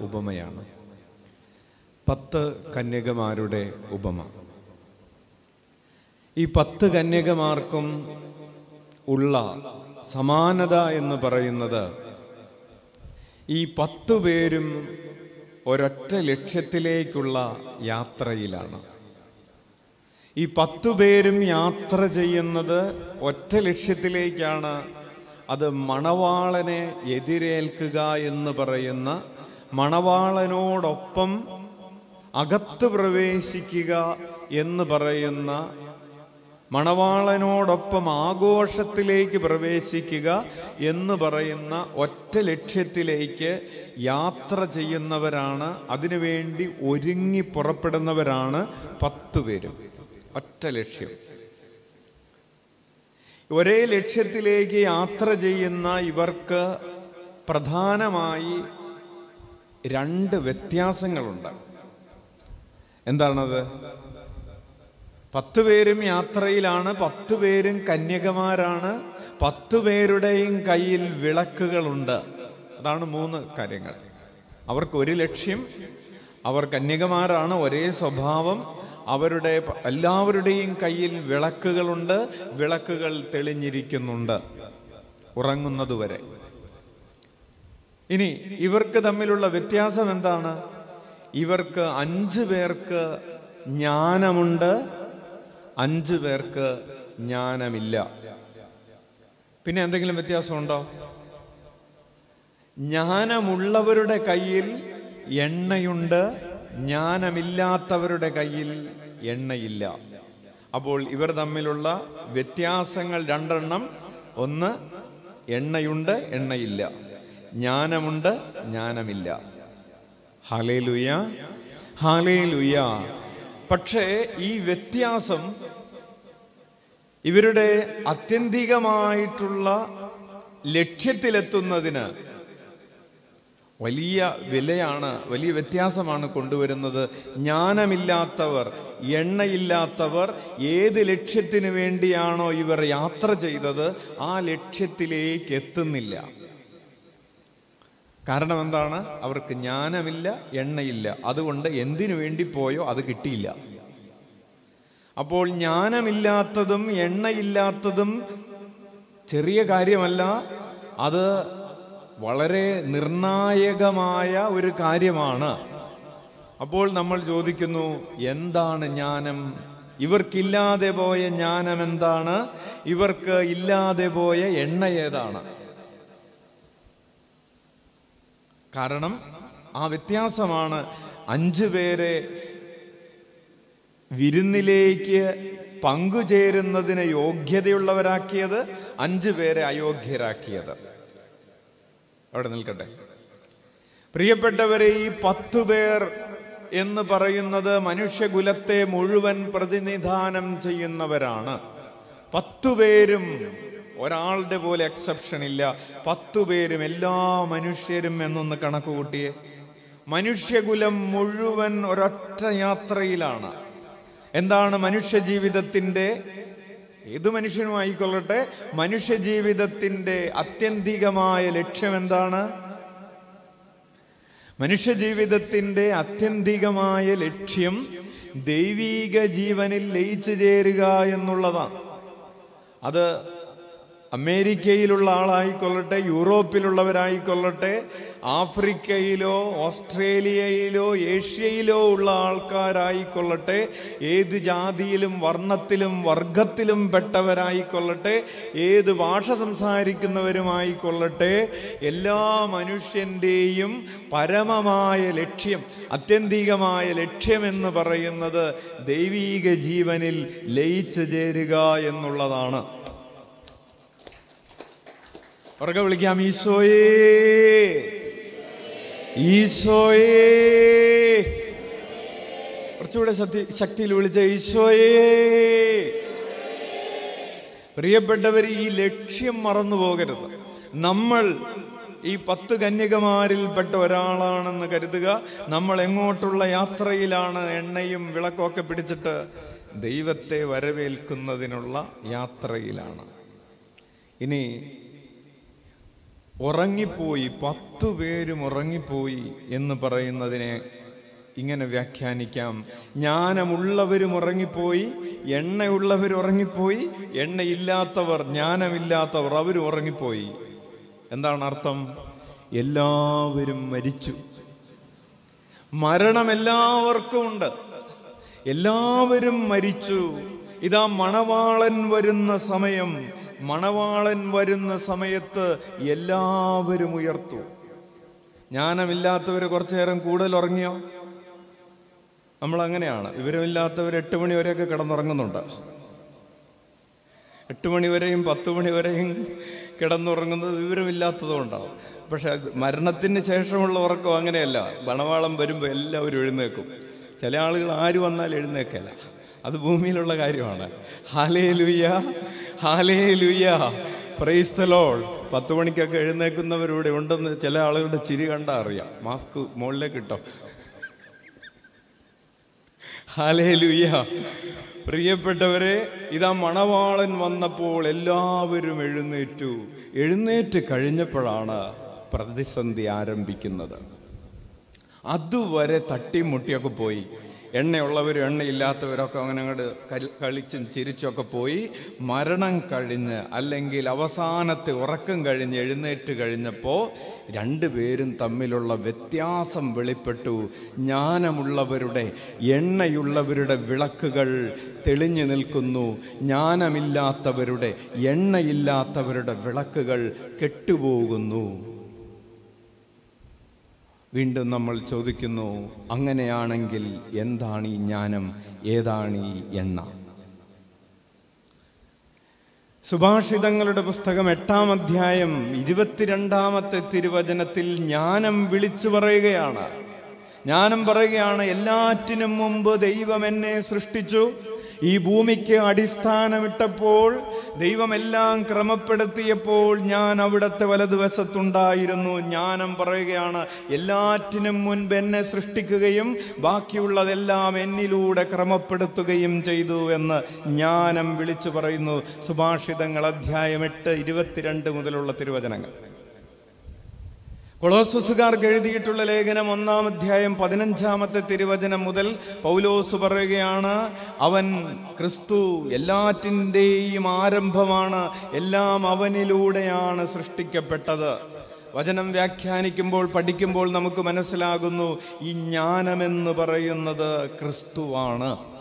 ഉപമയാണ്. പത്ത് കന്യകമാരുടെ ഉപമ. ഈ പത്ത് കന്യകമാർക്കും ഉള്ള സമാനത എന്ന് പറയുന്നത് ഈ പത്തു പേരും ഒരൊറ്റ ലക്ഷ്യത്തിലേക്കുള്ള യാത്രയിലാണ്. ഈ പത്തു പേരും യാത്ര ചെയ്യുന്നത് ഒറ്റ ലക്ഷ്യത്തിലേക്കാണ്. അത് മണവാളനെ എതിരേൽക്കുക എന്ന് പറയുന്ന മണവാളനോടൊപ്പം അകത്ത് പ്രവേശിക്കുക എന്ന് പറയുന്ന മണവാളനോടൊപ്പം ആഘോഷത്തിലേക്ക് പ്രവേശിക്കുക എന്ന് പറയുന്ന ഒറ്റ ലക്ഷ്യത്തിലേക്ക് യാത്ര ചെയ്യുന്നവരാണ്. അതിനുവേണ്ടി ഒരുങ്ങി പുറപ്പെടുന്നവരാണ് പത്തു പേരും. ഒറ്റ ലക്ഷ്യം. ഒരേ ലക്ഷ്യത്തിലേക്ക് യാത്ര ചെയ്യുന്ന ഇവർക്ക് പ്രധാനമായി രണ്ട് വ്യത്യാസങ്ങളുണ്ട്. എന്താണത്? പത്ത് പേരും യാത്രയിലാണ് പത്ത് പേരും കന്യകമാരാണ് പത്ത് പേരുടെയും കയ്യിൽ വിളക്കുകളുണ്ട്. അതാണ് മൂന്ന് കാര്യങ്ങൾ. അവർക്ക് ഒരു ലക്ഷ്യം അവർ കന്യകമാരാണ് ഒരേ സ്വഭാവം അവരുടെ എല്ലാവരുടെയും കയ്യിൽ വിളക്കുകളുണ്ട് വിളക്കുകൾ തെളിഞ്ഞിരിക്കുന്നുണ്ട്. ഉറങ്ങുന്നതുവരെ ഇനി ഇവർക്ക് തമ്മിലുള്ള വ്യത്യാസം എന്താണ്? ഇവർക്ക് അഞ്ചു പേർക്ക് ജ്ഞാനമുണ്ട് അഞ്ചു പേർക്ക് ജ്ഞാനമില്ല. പിന്നെ എന്തെങ്കിലും വ്യത്യാസമുണ്ടോ? ജ്ഞാനമുള്ളവരുടെ കയ്യിൽ എണ്ണയുണ്ട് ജ്ഞാനമില്ലാത്തവരുടെ കയ്യിൽ എണ്ണയില്ല. അപ്പോൾ ഇവർ തമ്മിലുള്ള വ്യത്യാസങ്ങൾ രണ്ടെണ്ണം. ഒന്ന് എണ്ണയുണ്ട് എണ്ണയില്ല. ജ്ഞാനമുണ്ട് ജ്ഞാനമില്ല. ഹാലേലുയ ഹാലേലുയ പക്ഷേ ഈ വ്യത്യാസം ഇവരുടെ ആത്യന്തികമായിട്ടുള്ള ലക്ഷ്യത്തിലെത്തുന്നതിന് വലിയ വിലയാണ് വലിയ വ്യത്യാസമാണ് കൊണ്ടുവരുന്നത്. ജ്ഞാനമില്ലാത്തവർ എണ്ണയില്ലാത്തവർ ഏത് ലക്ഷ്യത്തിന് വേണ്ടിയാണോ ഇവർ യാത്ര ചെയ്തത് ആ ലക്ഷ്യത്തിലേക്ക് എത്തുന്നില്ല. കാരണം എന്താണ്? അവർക്ക് ജ്ഞാനമില്ല എണ്ണയില്ല. അതുകൊണ്ട് എന്തിനു വേണ്ടി പോയോ അത് കിട്ടിയില്ല. അപ്പോൾ ജ്ഞാനമില്ലാത്തതും എണ്ണയില്ലാത്തതും ചെറിയ കാര്യമല്ല. അത് വളരെ നിർണായകമായ ഒരു കാര്യമാണ്. അപ്പോൾ നമ്മൾ ചോദിക്കുന്നു എന്താണ് ജ്ഞാനം? ഇവർക്കില്ലാതെ പോയ ജ്ഞാനം എന്താണ് ഇവർക്ക് ഇല്ലാതെ പോയ എണ്ണ ഏതാണ്? കാരണം ആ വ്യത്യാസമാണ് അഞ്ചു പേരെ വിരുന്നിലേക്ക് പങ്കുചേരുന്നതിന് യോഗ്യതയുള്ളവരാക്കിയത് അഞ്ചു പേരെ അയോഗ്യരാക്കിയത്. അവിടെ നിൽക്കട്ടെ. പ്രിയപ്പെട്ടവരെ ഈ പത്തു പേർ എന്ന് പറയുന്നത് മനുഷ്യകുലത്തെ മുഴുവൻ പ്രതിനിധാനം ചെയ്യുന്നവരാണ്. പത്തു പേരും ഒരാളുടെ പോലെ എക്സെപ്ഷൻ ഇല്ല. പത്തു പേരും എല്ലാ മനുഷ്യരും എന്നൊന്ന് കണക്ക് കൂട്ടിയേ. മനുഷ്യകുലം മുഴുവൻ ഒരൊറ്റ യാത്രയിലാണ്. എന്താണ് മനുഷ്യ ജീവിതത്തിന്റെ ഏതു മനുഷ്യനും ആയിക്കൊള്ളട്ടെ മനുഷ്യ ജീവിതത്തിന്റെ ആത്യന്തികമായ ലക്ഷ്യം എന്താണ് മനുഷ്യ ജീവിതത്തിന്റെ ആത്യന്തികമായ ലക്ഷ്യം ദൈവീക ജീവനിൽ ലയിച്ചു ചേരുക എന്നുള്ളതാണ്. അത് അമേരിക്കയിലുള്ള ആളായിക്കൊള്ളട്ടെ യൂറോപ്പിലുള്ളവരായിക്കൊള്ളട്ടെ ആഫ്രിക്കയിലോ ഓസ്ട്രേലിയയിലോ ഏഷ്യയിലോ ഉള്ള ആൾക്കാരായിക്കൊള്ളട്ടെ ഏത് ജാതിയിലും വർണത്തിലും വർഗത്തിലും പെട്ടവരായിക്കൊള്ളട്ടെ ഏത് ഭാഷ സംസാരിക്കുന്നവരുമായിക്കൊള്ളട്ടെ എല്ലാ മനുഷ്യന്റെയും പരമമായ ലക്ഷ്യം അത്യന്തികമായ ലക്ഷ്യമെന്ന് പറയുന്നത് ദൈവീക ജീവനിൽ ലയിച്ചു ചേരുക എന്നുള്ളതാണ്. ഉറക്കെ വിളിക്കാം ഈശോയേ. ഈശോയേ. കുറച്ചുകൂടെ ശക്തി ശക്തിയിൽ വിളിച്ച ഈശോയേ. പ്രിയപ്പെട്ടവർ ഈ ലക്ഷ്യം മറന്നു പോകരുത്. നമ്മൾ ഈ പത്ത് കന്യകമാരിൽപ്പെട്ട ഒരാളാണെന്ന് കരുതുക. നമ്മൾ എങ്ങോട്ടുള്ള യാത്രയിലാണ് എണ്ണയും വിളക്കൊക്കെ പിടിച്ചിട്ട് ദൈവത്തെ വരവേൽക്കുന്നതിനുള്ള യാത്രയിലാണ്. ഇനി ഉറങ്ങിപ്പോയി പത്തു പേരും ഉറങ്ങിപ്പോയി എന്ന് പറയുന്നതിനെ ഇങ്ങനെ വ്യാഖ്യാനിക്കാം. ജ്ഞാനമുള്ളവരും ഉറങ്ങിപ്പോയി എണ്ണയുള്ളവർ ഉറങ്ങിപ്പോയി എണ്ണയില്ലാത്തവർ ജ്ഞാനമില്ലാത്തവർ അവരും ഉറങ്ങിപ്പോയി. എന്താണ് അർത്ഥം? എല്ലാവരും മരിച്ചു. മരണം എല്ലാവർക്കും ഉണ്ട്. എല്ലാവരും മരിച്ചു. ഇതാ മണവാളൻ വരുന്ന സമയം. മണവാളൻ വരുന്ന സമയത്ത് എല്ലാവരും ഉയർത്തു. ജ്ഞാനമില്ലാത്തവർ കുറച്ചു നേരം കൂടുതൽ ഉറങ്ങിയോ നമ്മൾ അങ്ങനെയാണ് വിവരമില്ലാത്തവർ എട്ട് മണി വരെയൊക്കെ കിടന്നുറങ്ങുന്നുണ്ട്. എട്ട് മണി വരെയും പത്ത് മണി വരെയും കിടന്നുറങ്ങുന്നത് വിവരമില്ലാത്തതുകൊണ്ടാണ് പക്ഷെ മരണത്തിന് ശേഷമുള്ള ഉറക്കം അങ്ങനെയല്ല. മണവാളം വരുമ്പോൾ എല്ലാവരും എഴുന്നേക്കും. ചില ആളുകൾ ആര് വന്നാൽ എഴുന്നേക്കല്ല. അത് ഭൂമിയിലുള്ള കാര്യമാണ്. ഹാലേ ലുയ്യ ഹാലേ ലുയ്യ പ്രൈസ്തലോൾ പത്ത് മണിക്കൊക്കെ എഴുന്നേക്കുന്നവരിവിടെ ഉണ്ടെന്ന് ചില ആളുകളുടെ ചിരി കണ്ടാ അറിയാം. മാസ്ക് മുകളിലേക്ക് ഇട്ടോ. ഹാലേലുയ്യ പ്രിയപ്പെട്ടവരെ ഇതാ മണവാളൻ വന്നപ്പോൾ എല്ലാവരും എഴുന്നേറ്റു. എഴുന്നേറ്റ് കഴിഞ്ഞപ്പോഴാണ് പ്രതിസന്ധി ആരംഭിക്കുന്നത്. അതുവരെ തട്ടിമുട്ടിയൊക്കെ പോയി. എണ്ണയുള്ളവരും എണ്ണയില്ലാത്തവരൊക്കെ അങ്ങനെ അങ്ങോട്ട് കളിച്ചും ചിരിച്ചൊക്കെ പോയി മരണം കഴിഞ്ഞ് അല്ലെങ്കിൽ അവസാനത്തെ ഉറക്കം കഴിഞ്ഞ് എഴുന്നേറ്റ് കഴിഞ്ഞപ്പോൾ രണ്ടുപേരും തമ്മിലുള്ള വ്യത്യാസം വെളിപ്പെട്ടു. ജ്ഞാനമുള്ളവരുടെ എണ്ണയുള്ളവരുടെ വിളക്കുകൾ തെളിഞ്ഞു നിൽക്കുന്നു. ജ്ഞാനമില്ലാത്തവരുടെ എണ്ണയില്ലാത്തവരുടെ വിളക്കുകൾ കെട്ടുപോകുന്നു. വീണ്ടും നമ്മൾ ചോദിക്കുന്നു അങ്ങനെയാണെങ്കിൽ എന്താണ് ഈ ജ്ഞാനം? ഏതാണ് ഈ എണ്ണ? സുഭാഷിതങ്ങളുടെ പുസ്തകം എട്ടാം അധ്യായം ഇരുപത്തിരണ്ടാമത്തെ തിരുവചനത്തിൽ ജ്ഞാനം വിളിച്ചു പറയുകയാണ്. ജ്ഞാനം പറയുകയാണ് എല്ലാറ്റിനും മുമ്പ് ദൈവം എന്നെ സൃഷ്ടിച്ചു. ഈ ഭൂമിക്ക് അടിസ്ഥാനമിട്ടപ്പോൾ ദൈവമെല്ലാം ക്രമപ്പെടുത്തിയപ്പോൾ ഞാൻ അവിടുത്തെ വലതുവശത്തുണ്ടായിരുന്നു. ജ്ഞാനം പറയുകയാണ് എല്ലാറ്റിനും മുൻപ് എന്നെ സൃഷ്ടിക്കുകയും ബാക്കിയുള്ളതെല്ലാം എന്നിലൂടെ ക്രമപ്പെടുത്തുകയും ചെയ്തു എന്ന് ജ്ഞാനം വിളിച്ചു പറയുന്നു. സുഭാഷിതങ്ങൾ അധ്യായം എട്ട് ഇരുപത്തിരണ്ട് മുതലുള്ള തിരുവചനങ്ങൾ. കൊളോസസുകാർക്ക് എഴുതിയിട്ടുള്ള ലേഖനം ഒന്നാം അധ്യായം പതിനഞ്ചാമത്തെ തിരുവചനം മുതൽ പൗലോസ് പറയുകയാണ് അവൻ ക്രിസ്തു എല്ലാറ്റിന്റെയും ആരംഭമാണ് എല്ലാം അവനിലൂടെയാണ് സൃഷ്ടിക്കപ്പെട്ടത്. വചനം വ്യാഖ്യാനിക്കുമ്പോൾ പഠിക്കുമ്പോൾ നമുക്ക് മനസ്സിലാകുന്നു ഈ ജ്ഞാനമെന്ന് പറയുന്നത് ക്രിസ്തുവാണ്.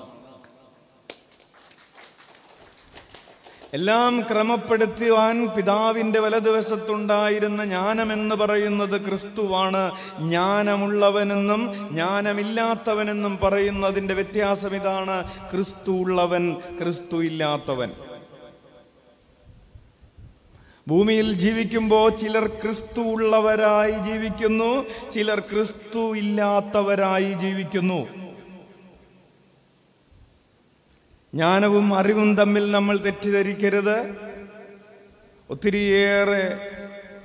എല്ലാം ക്രമപ്പെടുത്തുവാൻ പിതാവിന്റെ വലതുവശത്തുണ്ടായിരുന്ന ജ്ഞാനമെന്ന് പറയുന്നത് ക്രിസ്തുവാണ്. ജ്ഞാനമുള്ളവനെന്നും ജ്ഞാനമില്ലാത്തവനെന്നും പറയുന്നതിന്റെ വ്യത്യാസം ഇതാണ് ക്രിസ്തു ഉള്ളവൻ ക്രിസ്തു ഇല്ലാത്തവൻ. ഭൂമിയിൽ ജീവിക്കുമ്പോൾ ചിലർ ക്രിസ്തു ഉള്ളവരായി ജീവിക്കുന്നു ചിലർ ക്രിസ്തു ഇല്ലാത്തവരായി ജീവിക്കുന്നു. ജ്ഞാനവും അറിവും തമ്മിൽ നമ്മൾ തെറ്റിദ്ധരിക്കരുത്. ഒത്തിരിയേറെ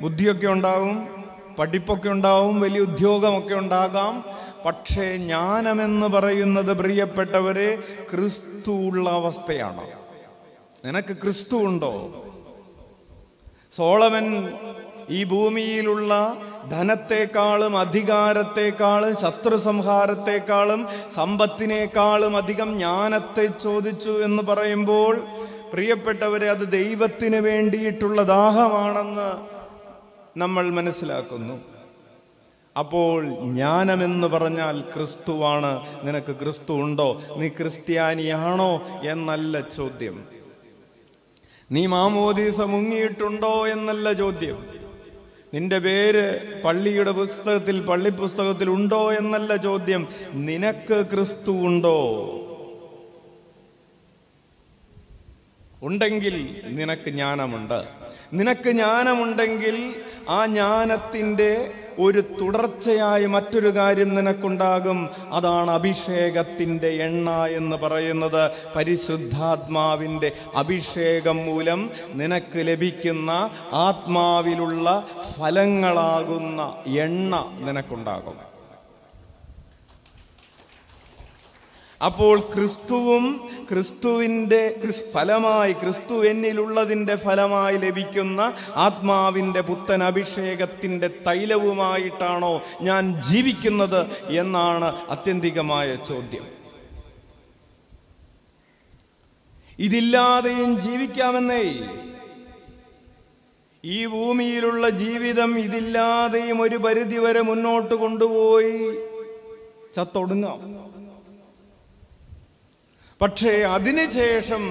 ബുദ്ധിയൊക്കെ ഉണ്ടാവും പഠിപ്പൊക്കെ ഉണ്ടാവും വലിയ ഉദ്യോഗമൊക്കെ ഉണ്ടാകാം. പക്ഷേ ജ്ഞാനമെന്ന് പറയുന്നത് പ്രിയപ്പെട്ടവരെ ക്രിസ്തു ഉള്ള അവസ്ഥയാണ്. നിനക്ക് ക്രിസ്തു ഉണ്ടോ? സോളമൻ ഈ ഭൂമിയിലുള്ള ധനത്തെക്കാളും അധികാരത്തെക്കാളും ശത്രു സംഹാരത്തെക്കാളും സമ്പത്തിനേക്കാളും അധികം ജ്ഞാനത്തെ ചോദിച്ചു എന്ന് പറയുമ്പോൾ പ്രിയപ്പെട്ടവരെ അത് ദൈവത്തിന് വേണ്ടിയിട്ടുള്ള ദാഹമാണെന്ന് നമ്മൾ മനസ്സിലാക്കുന്നു. അപ്പോൾ ജ്ഞാനമെന്ന് പറഞ്ഞാൽ ക്രിസ്തുവാണ്. നിനക്ക് ക്രിസ്തു ഉണ്ടോ? നീ ക്രിസ്ത്യാനിയാണോ? എന്നല്ല ചോദ്യം. നീ മാമോദീസ മുങ്ങിയിട്ടുണ്ടോ? എന്നല്ല ചോദ്യം. നിന്റെ പേര് പള്ളിയുടെ പുസ്തകത്തിൽ പള്ളി പുസ്തകത്തിൽ ഉണ്ടോ എന്നല്ല ചോദ്യം. നിനക്ക് ക്രിസ്തു ഉണ്ടോ? ഉണ്ടെങ്കിൽ നിനക്ക് ജ്ഞാനമുണ്ട്. നിനക്ക് ജ്ഞാനമുണ്ടെങ്കിൽ ആ ജ്ഞാനത്തിന്റെ ഒരു തുടർച്ചയായി മറ്റൊരു കാര്യം നിനക്കുണ്ടാകും. അതാണ് അഭിഷേകത്തിന്റെ എണ്ണ എന്ന് പറയുന്നത്. പരിശുദ്ധാത്മാവിന്റെ അഭിഷേകം മൂലം നിനക്ക് ലഭിക്കുന്ന ആത്മാവിലുള്ള ഫലങ്ങളാകുന്ന എണ്ണ നിനക്കുണ്ടാകും. അപ്പോൾ ക്രിസ്തുവും ക്രിസ്തുവിന്റെ ഫലമായി ക്രിസ്തു എന്നിലുള്ളതിന്റെ ഫലമായി ലഭിക്കുന്ന ആത്മാവിന്റെ പുത്തൻ അഭിഷേകത്തിന്റെ തൈലവുമായിട്ടാണോ ഞാൻ ജീവിക്കുന്നത് എന്നാണ് അത്യന്തികമായ ചോദ്യം. ഇതില്ലാതെയും ജീവിക്കാമെന്നേ. ഈ ഭൂമിയിലുള്ള ജീവിതം ഇതില്ലാതെയും ഒരു പരിധി വരെ മുന്നോട്ട് കൊണ്ടുപോയി. ചത്തൊടുങ്ങാം. പക്ഷേ അതിനുശേഷം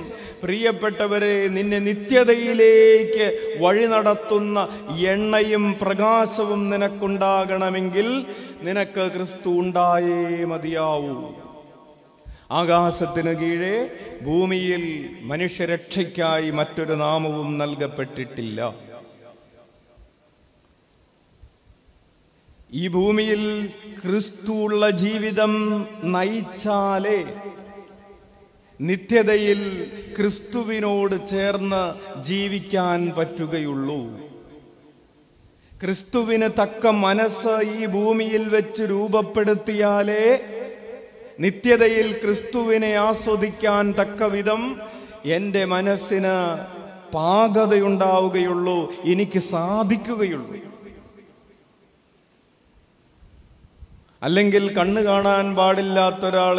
പ്രിയപ്പെട്ടവരെ നിന്നെ നിത്യതയിലേക്ക് വഴി നടത്തുന്ന എണ്ണയും പ്രകാശവും നിനക്കുണ്ടാകണമെങ്കിൽ നിനക്ക് ക്രിസ്തു ഉണ്ടായേ മതിയാവൂ. ആകാശത്തിന് കീഴേ ഭൂമിയിൽ മനുഷ്യരക്ഷയ്ക്കായി മറ്റൊരു നാമവും നൽകപ്പെട്ടിട്ടില്ല. ഈ ഭൂമിയിൽ ക്രിസ്തുള്ള ജീവിതം നയിച്ചാലേ നിത്യതയിൽ ക്രിസ്തുവിനോട് ചേർന്ന് ജീവിക്കാൻ പറ്റുകയുള്ളൂ. ക്രിസ്തുവിന് തക്ക മനസ്സ് ഈ ഭൂമിയിൽ വെച്ച് രൂപപ്പെടുത്തിയാലേ നിത്യതയിൽ ക്രിസ്തുവിനെ ആസ്വദിക്കാൻ തക്ക വിധം എന്റെ മനസ്സിന് പാകതയുണ്ടാവുകയുള്ളൂ എനിക്ക് സാധിക്കുകയുള്ളൂ. അല്ലെങ്കിൽ കണ്ണു കാണാൻ പാടില്ലാത്ത ഒരാൾ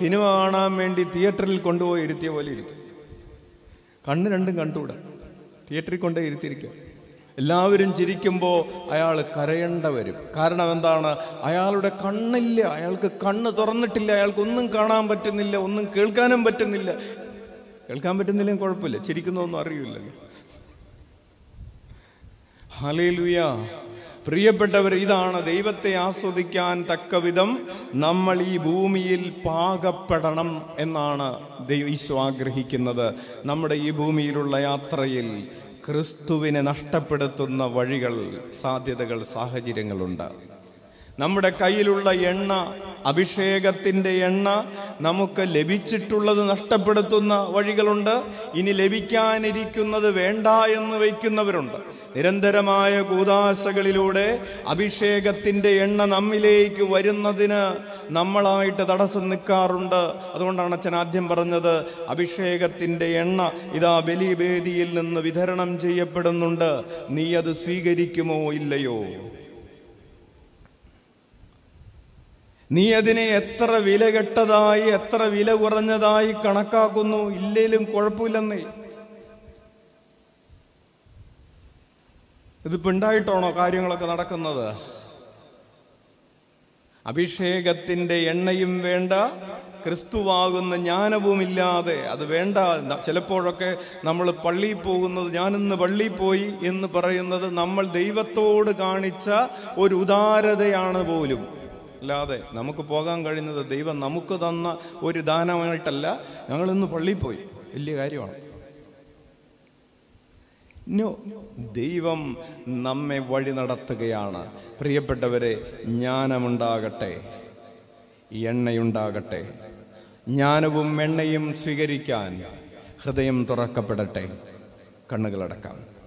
സിനിമ കാണാൻ വേണ്ടി തിയേറ്ററിൽ കൊണ്ടുപോയി ഇരുത്തിയ പോലെ ഇരിക്കും. കണ്ണ് രണ്ടും കണ്ടുകൂടാ. തിയേറ്ററിൽ കൊണ്ടേ ഇരുത്തിയിരിക്കും. എല്ലാവരും ചിരിക്കുമ്പോൾ അയാൾ കരയേണ്ട വരും. കാരണം എന്താണ്? അയാളുടെ കണ്ണില്ല. അയാൾക്ക് കണ്ണ് തുറന്നിട്ടില്ല. അയാൾക്കൊന്നും കാണാൻ പറ്റുന്നില്ല. ഒന്നും കേൾക്കാനും പറ്റുന്നില്ല. കേൾക്കാൻ പറ്റുന്നില്ലെങ്കിൽ കുഴപ്പമില്ല. ചിരിക്കുന്നതൊന്നും അറിയില്ല ഹലേലുയ പ്രിയപ്പെട്ടവർ ഇതാണ് ദൈവത്തെ ആസ്വദിക്കാൻ തക്കവിധം നമ്മൾ ഈ ഭൂമിയിൽ പാകപ്പെടണം എന്നാണ് ദൈവീശ്വ ആഗ്രഹിക്കുന്നത്. നമ്മുടെ ഈ ഭൂമിയിലുള്ള യാത്രയിൽ ക്രിസ്തുവിനെ നഷ്ടപ്പെടുത്തുന്ന വഴികൾ സാധ്യതകൾ സാഹചര്യങ്ങളുണ്ട്. നമ്മുടെ കയ്യിലുള്ള എണ്ണ അഭിഷേകത്തിന്റെ എണ്ണ നമുക്ക് ലഭിച്ചിട്ടുള്ളത് നഷ്ടപ്പെടുത്തുന്ന വഴികളുണ്ട്. ഇനി ലഭിക്കാനിരിക്കുന്നത് വേണ്ട എന്ന് വയ്ക്കുന്നവരുണ്ട്. നിരന്തരമായ കൂതാശകളിലൂടെ അഭിഷേകത്തിന്റെ എണ്ണ നമ്മിലേക്ക് വരുന്നതിന് നമ്മളായിട്ട് തടസ്സം നിൽക്കാറുണ്ട്. അതുകൊണ്ടാണ് അച്ഛൻ ആദ്യം പറഞ്ഞത് അഭിഷേകത്തിന്റെ എണ്ണ ഇതാ ബലിവേദിയിൽ നിന്ന് വിതരണം ചെയ്യപ്പെടുന്നുണ്ട്. നീ അത് സ്വീകരിക്കുമോ ഇല്ലയോ? നീ അതിനെ എത്ര വില കെട്ടതായി എത്ര വില കുറഞ്ഞതായി കണക്കാക്കുന്നു? ഇല്ലേലും കുഴപ്പമില്ലെന്നേ. ഇതിപ്പോ ഉണ്ടായിട്ടാണോ കാര്യങ്ങളൊക്കെ നടക്കുന്നത്? അഭിഷേകത്തിന്റെ എണ്ണയും വേണ്ട ക്രിസ്തുവാകുന്ന ജ്ഞാനവുമില്ലാതെ അത് വേണ്ട. ചിലപ്പോഴൊക്കെ നമ്മൾ പള്ളിയിൽ പോകുന്നത് ഞാനിന്ന് പള്ളിയിൽ പോയി എന്ന് പറയുന്നത് നമ്മൾ ദൈവത്തോട് കാണിച്ച ഒരു ഉദാരതയാണ് പോലും. അല്ലാതെ നമുക്ക് പോകാൻ കഴിയുന്നത് ദൈവം നമുക്ക് തന്ന ഒരു ദാനമായിട്ടല്ല. ഞങ്ങൾ ഇന്ന് പള്ളിയിൽ പോയി. വലിയ കാര്യമാണ്. ദൈവം നമ്മെ വഴി നടത്തുകയാണ്. പ്രിയപ്പെട്ടവരെ ജ്ഞാനമുണ്ടാകട്ടെ. എണ്ണയുണ്ടാകട്ടെ. ജ്ഞാനവും എണ്ണയും സ്വീകരിക്കാൻ ഹൃദയം തുറക്കപ്പെടട്ടെ. കണ്ണുകളടക്കാം.